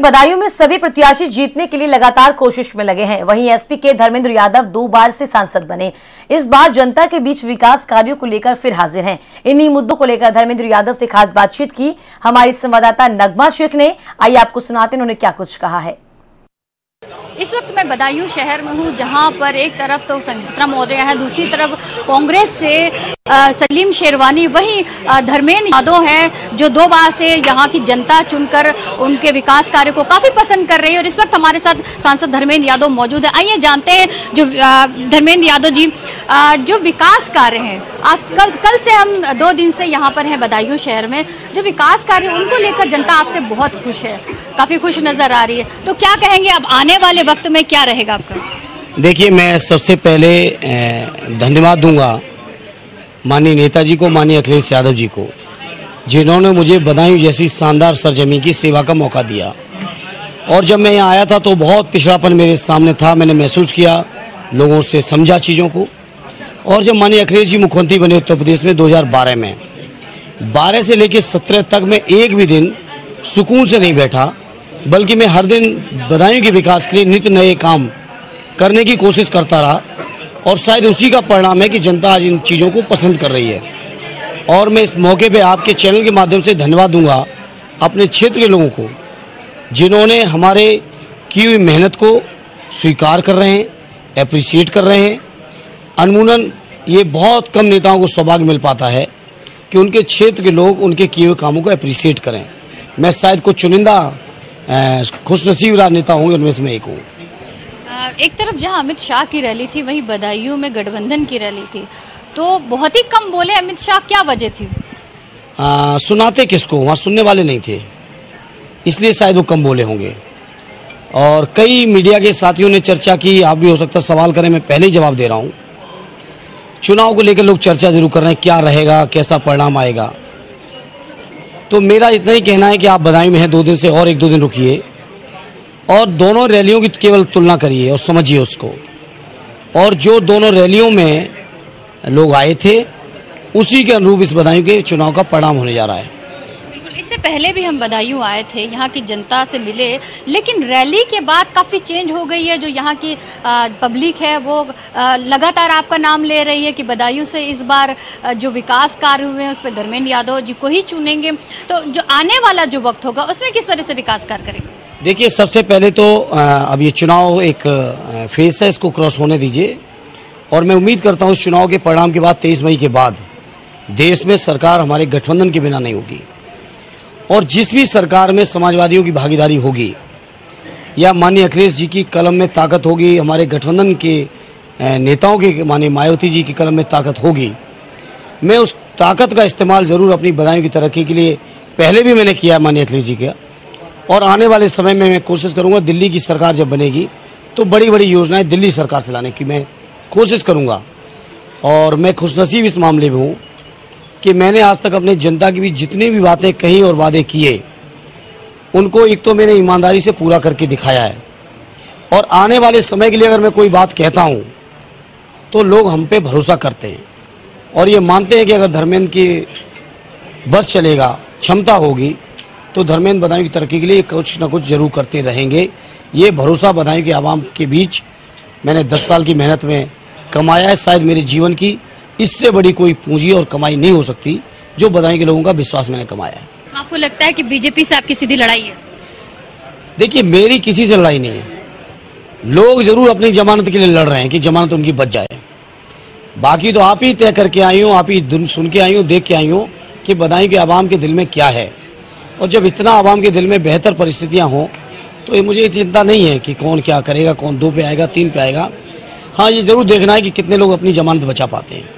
बदायूं में सभी प्रत्याशी जीतने के लिए लगातार कोशिश में लगे हैं। वहीं एसपी के धर्मेंद्र यादव दो बार से सांसद बने। इस बार जनता के बीच विकास कार्यों को लेकर फिर हाजिर हैं। इन्हीं मुद्दों को लेकर धर्मेंद्र यादव से खास बातचीत की हमारी संवाददाता नगमा शेख ने। आइए आपको सुनाते उन्होंने क्या कुछ कहा है। इस वक्त मैं बदायूं शहर में हूँ, जहाँ पर एक तरफ़ तो संगीता महोदय है, दूसरी तरफ़ कांग्रेस से सलीम शेरवानी, वहीं धर्मेंद्र यादव हैं, जो दो बार से यहाँ की जनता चुनकर उनके विकास कार्य को काफ़ी पसंद कर रही है और इस वक्त हमारे साथ सांसद धर्मेंद्र यादव मौजूद है। आइए जानते हैं जो धर्मेंद्र यादव जी जो विकास कार्य हैं आज कल कल से हम दो दिन से यहाँ पर हैं बदायूं शहर में, जो विकास कार्य उनको लेकर जनता आपसे बहुत खुश है, काफ़ी खुश नज़र आ रही है। तो क्या कहेंगे, अब आने वाले वक्त में क्या रहेगा आपका? देखिए, मैं सबसे पहले धन्यवाद दूँगा माननीय नेताजी को, माननीय अखिलेश यादव जी को, जिन्होंने मुझे बदायूं जैसी शानदार सरजमी की सेवा का मौका दिया। और जब मैं यहाँ आया था तो बहुत पिछड़ापन मेरे सामने था, मैंने महसूस किया, लोगों से समझा चीज़ों को। और जब माननीय अखिलेश जी मुख्यमंत्री बने उत्तर प्रदेश में 2012 में। 12 से लेकर 17 तक मैं एक भी दिन सुकून से नहीं बैठा, बल्कि मैं हर दिन बदायूं के विकास के लिए नित्य नए काम करने की कोशिश करता रहा और शायद उसी का परिणाम है कि जनता आज इन चीज़ों को पसंद कर रही है। और मैं इस मौके पे आपके चैनल के माध्यम से धन्यवाद दूँगा अपने क्षेत्र के लोगों को, जिन्होंने हमारे की हुई मेहनत को स्वीकार कर रहे हैं अप्रिशिएट कर रहे हैं। अनमूनन ये बहुत कम नेताओं को सौभाग्य मिल पाता है कि उनके क्षेत्र के लोग उनके किए हुए कामों को अप्रिसिएट करें। मैं शायद कुछ चुनिंदा खुशनसीब राजनेता होंगे उनमें से मैं एक हूँ। एक तरफ़ जहाँ अमित शाह की रैली थी वहीं बदायूं में गठबंधन की रैली थी। तो बहुत ही कम बोले अमित शाह क्या वजह थी? आ, सुनाते किसको? वहाँ सुनने वाले नहीं थे। इसलिए शायद वो कम बोले होंगे। और कई मीडिया के साथियों ने चर्चा की आप भी हो सकता सवाल करें मैं पहले ही जवाब दे रहा हूँ। चुनाव को लेकर लोग चर्चा ज़रूर कर रहे हैं, क्या रहेगा, कैसा परिणाम आएगा। तो मेरा इतना ही कहना है कि आप बधाई में हैं, दो दिन से और एक दो दिन रुकिए और दोनों रैलियों की केवल तुलना करिए और समझिए उसको। और जो दोनों रैलियों में लोग आए थे, उसी के अनुरूप इस बधाई के चुनाव का परिणाम होने जा रहा है। इससे पहले भी हम बदायूं आए थे, यहाँ की जनता से मिले, लेकिन रैली के बाद काफ़ी चेंज हो गई है, जो यहाँ की पब्लिक है, वो लगातार आपका नाम ले रही है कि बदायूं से इस बार जो विकास कार्य हुए हैं, उस पर धर्मेंद्र यादव जी को ही चुनेंगे। तो जो आने वाला जो वक्त होगा, उसमें किस तरह से विकास कार्य करेंगे? देखिए, सबसे पहले तो अब ये चुनाव एक फेस है, इसको क्रॉस होने दीजिए। और मैं उम्मीद करता हूँ, इस चुनाव के परिणाम के बाद, तेईस मई के बाद, देश में सरकार हमारे गठबंधन के बिना नहीं होगी। और जिस भी सरकार में समाजवादियों की भागीदारी होगी, या माननीय अखिलेश जी की कलम में ताकत होगी, हमारे गठबंधन के नेताओं के, माननीय मायावती जी की कलम में ताकत होगी, मैं उस ताकत का इस्तेमाल ज़रूर अपनी बधाइयों की तरक्की के लिए पहले भी मैंने किया माननीय अखिलेश जी का। और आने वाले समय में मैं कोशिश करूँगा, दिल्ली की सरकार जब बनेगी तो बड़ी बड़ी योजनाएँ दिल्ली सरकार से लाने की मैं कोशिश करूँगा। और मैं खुशनसीब इस मामले में हूँ कि मैंने आज तक अपने जनता की भी जितनी भी बातें कही और वादे किए, उनको एक तो मैंने ईमानदारी से पूरा करके दिखाया है। और आने वाले समय के लिए अगर मैं कोई बात कहता हूँ तो लोग हम पे भरोसा करते हैं। और ये मानते हैं कि अगर धर्मेंद्र की बस चलेगा, क्षमता होगी तो धर्मेंद्र बधाई की तरक्की के लिए कुछ ना कुछ ज़रूर करते रहेंगे। ये भरोसा बधाई के आवाम के बीच मैंने 10 साल की मेहनत में कमाया है, शायद मेरे जीवन की। इससे बड़ी कोई पूंजी और कमाई नहीं हो सकती जो बधाई के लोगों का विश्वास मैंने कमाया है। आपको लगता है कि बीजेपी से आपकी सीधी लड़ाई है? देखिए मेरी किसी से लड़ाई नहीं है। लोग ज़रूर अपनी जमानत के लिए लड़ रहे हैं कि जमानत उनकी बच जाए। बाकी तो आप ही तय करके आई हो आप ही सुन के आई हो देख के आई हो कि बधाई के आवाम के दिल में क्या है। और जब इतना आवाम के दिल में बेहतर परिस्थितियाँ हों तो ये मुझे चिंता नहीं है कि कौन क्या करेगा कौन दो पे आएगा तीन पे आएगा। हाँ ये ज़रूर देखना है कि कितने लोग अपनी जमानत बचा पाते हैं।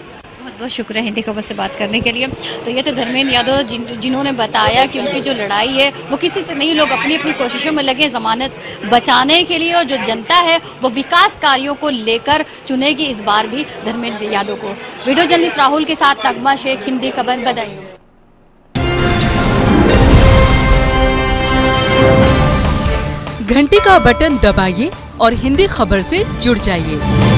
बहुत शुक्र है हिंदी खबर से बात करने के लिए। तो ये थे धर्मेंद्र यादव जिन, जिन्होंने बताया कि उनकी जो लड़ाई है, वो किसी से नहीं, लोग अपनी अपनी कोशिशों में लगे जमानत बचाने के लिए और जो जनता है, वो विकास कार्यों को लेकर चुनेगी इस बार भी धर्मेंद्र यादव को। वीडियो जर्नलिस्ट राहुल के साथ नगमा शेख, हिंदी खबर बधाई घंटी का बटन दबाइए और हिंदी खबर से जुड़ जाइए।